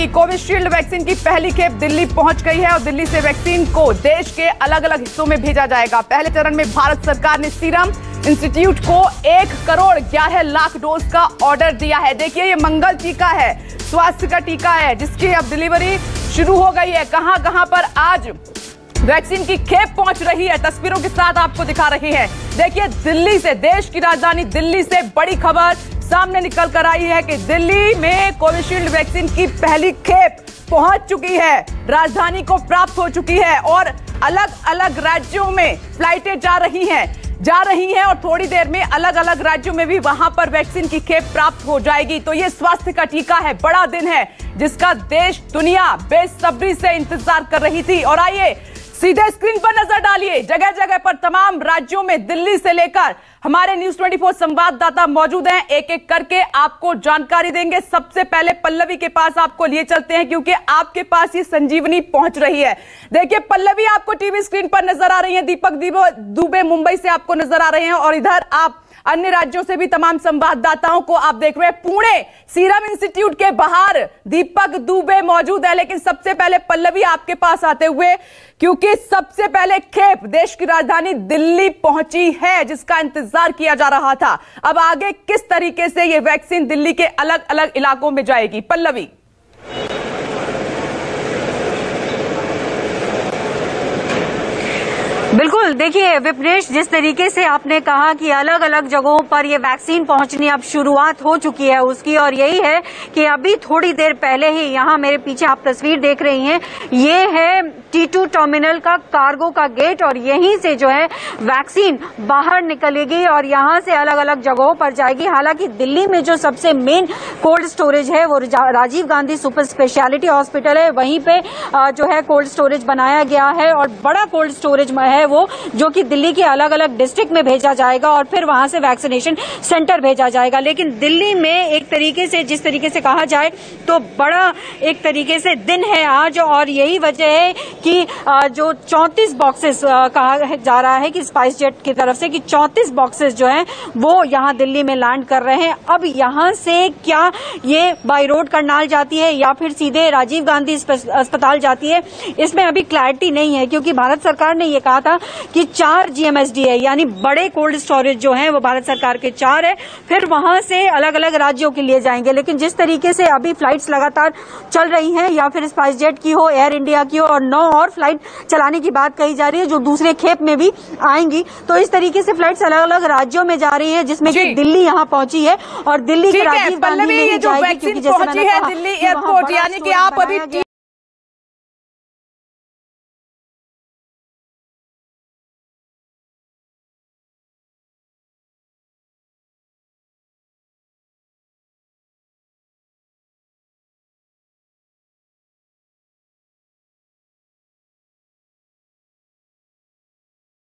कि Covishield vaccine की पहली खेप दिल्ली पहुँच गई है और दिल्ली से वैक्सीन को देश के अलग अलग हिस्सों में भेजा जाएगा। पहले चरण में भारत सरकार ने सीरम इंस्टीट्यूट को एक करोड़ ग्यारह लाख डोज का ऑर्डर दिया है। देखिए, ये मंगल टीका है, स्वास्थ्य का टीका है, जिसकी अब डिलीवरी शुरू हो गई है। कहाँ कहाँ पर आज वैक्सीन की खेप पहुँच रही है, तस्वीरों के साथ आपको दिखा रही है। देखिए, दिल्ली से, देश की राजधानी दिल्ली से बड़ी खबर सामने निकल कर आई है कि दिल्ली में कोविशील्ड वैक्सीन की पहली खेप पहुँच चुकी है। राजधानी को प्राप्त हो चुकी है और अलग अलग राज्यों में फ्लाइटें जा रही हैं। जा रही हैं और थोड़ी देर में अलग अलग राज्यों में भी वहाँ पर वैक्सीन की खेप प्राप्त हो जाएगी। तो ये स्वास्थ्य का टीका है, बड़ा दिन है, जिसका देश, दुनिया बेसब्री से इंतज़ार कर रही थी। और आइए सीधे स्क्रीन पर नज़र डालिए। जगह जगह पर तमाम राज्यों में दिल्ली से लेकर हमारे न्यूज़ 24 संवाददाता मौजूद हैं। एक एक करके आपको जानकारी देंगे। सबसे पहले पल्लवी के पास आपको लिए चलते हैं, क्योंकि आपके पास ये संजीवनी पहुँच रही है। देखिए, पल्लवी, आपको टीवी स्क्रीन पर नज़र आ रही है। दीपक दुबे, मुंबई से आपको नज़र आ रहे हैं और इधर आप अन्य राज्यों से भी तमाम संवाददाताओं को आप देख रहे हैं। पुणे, सीरम इंस्टीट्यूट के बाहर दीपक दुबे मौजूद है, लेकिन सबसे पहले पल्लवी आपके पास आते हुए, क्योंकि सबसे पहले खेप देश की राजधानी दिल्ली पहुँची है, जिसका इंतज़ार किया जा रहा था। अब आगे किस तरीके से यह वैक्सीन दिल्ली के अलग अलग इलाकों में जाएगी? पल्लवी। बिल्कुल, देखिए विपनेश जिस तरीके से आपने कहा कि अलग अलग जगहों पर ये वैक्सीन पहुंचनी अब शुरुआत हो चुकी है उसकी, और यही है कि अभी थोड़ी देर पहले ही यहाँ मेरे पीछे आप तस्वीर देख रही हैं, ये है टी टू टर्मिनल का कार्गो का गेट और यहीं से जो है वैक्सीन बाहर निकलेगी, और यहाँ से अलग अलग जगहों पर जाएगी। हालाँकि दिल्ली में जो सबसे मेन कोल्ड स्टोरेज है, वो Rajiv Gandhi super speciality hospital है। वहीं पे जो है कोल्ड स्टोरेज बनाया गया है, और बड़ा कोल्ड स्टोरेज है है वो, जो कि दिल्ली के अलग अलग डिस्ट्रिक्ट में भेजा जाएगा और फिर वहाँ से वैक्सीनेशन सेंटर भेजा जाएगा। लेकिन दिल्ली में एक तरीके से, जिस तरीके से कहा जाए तो बड़ा एक तरीके से दिन है आज और यही वजह है कि जो 34 बॉक्सेस कहा जा रहा है कि स्पाइस जेट की तरफ़ से कि 34 बॉक्सेस जो है, वो यहाँ दिल्ली में लैंड कर रहे हैं। अब यहाँ से क्या ये बाई रोड करनाल जाती है या फिर सीधे राजीव गांधी अस्पताल जाती है, इसमें अभी क्लैरिटी नहीं है, क्योंकि भारत सरकार ने ये कहा था था कि चार जीएमएसडी है यानी बड़े कोल्ड स्टोरेज जो है वो भारत सरकार के चार है। फिर वहाँ से अलग अलग राज्यों के लिए जाएँगे। लेकिन जिस तरीके से अभी फ्लाइट्स लगातार चल रही हैं या फिर स्पाइस जेट की हो एयर इंडिया की हो और नौ और फ़्लाइट चलाने की बात कही जा रही है जो दूसरे खेप में भी आएँगी तो इस तरीके से फ़्लाइट अलग अलग राज्यों में जा रही है जिसमें कि दिल्ली यहाँ पहुँची है और दिल्ली के राजीव गांधी में जाएगी क्योंकि जैसे मैंने कहा दिल्ली एयरपोर्ट यानी कि आप अभी